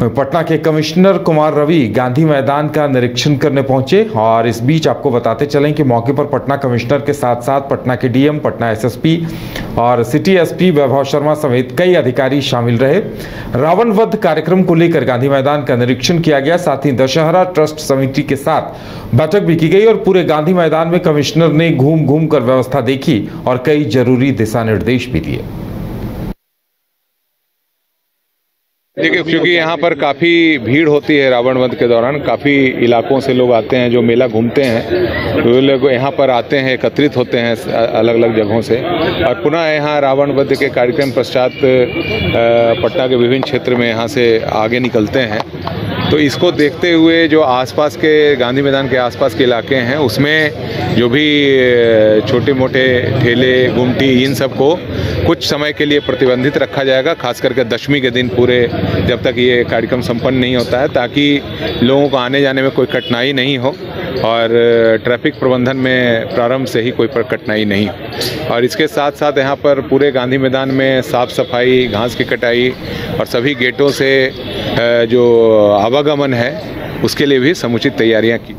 पटना के कमिश्नर कुमार रवि गांधी मैदान का निरीक्षण करने पहुँचे और इस बीच आपको बताते चलें कि मौके पर पटना कमिश्नर के साथ साथ पटना के डीएम, पटना एसएसपी और सिटी एसपी वैभव शर्मा समेत कई अधिकारी शामिल रहे। रावण वध कार्यक्रम को लेकर गांधी मैदान का निरीक्षण किया गया। साथ ही दशहरा ट्रस्ट समिति के साथ बैठक भी की गई और पूरे गांधी मैदान में कमिश्नर ने घूम घूम कर व्यवस्था देखी और कई ज़रूरी दिशा निर्देश भी दिए। देखिए क्योंकि यहाँ पर काफ़ी भीड़ होती है रावण वध के दौरान। काफ़ी इलाकों से लोग आते हैं जो मेला घूमते हैं तो वे लोग यहाँ पर आते हैं एकत्रित होते हैं अलग अलग जगहों से। और पुनः यहाँ रावण वध के कार्यक्रम पश्चात पटना के विभिन्न क्षेत्र में यहाँ से आगे निकलते हैं। तो इसको देखते हुए जो आसपास के गांधी मैदान के आसपास के इलाके हैं उसमें जो भी छोटे मोटे ठेले गुमटी इन सबको कुछ समय के लिए प्रतिबंधित रखा जाएगा, खास करके दशमी के दिन पूरे जब तक ये कार्यक्रम संपन्न नहीं होता है, ताकि लोगों को आने जाने में कोई कठिनाई नहीं हो और ट्रैफ़िक प्रबंधन में प्रारंभ से ही कोई कठिनाई नहीं और इसके साथ साथ यहाँ पर पूरे गांधी मैदान में साफ़ सफ़ाई, घास की कटाई और सभी गेटों से जो आवागमन है, उसके लिए भी समुचित तैयारियाँ की।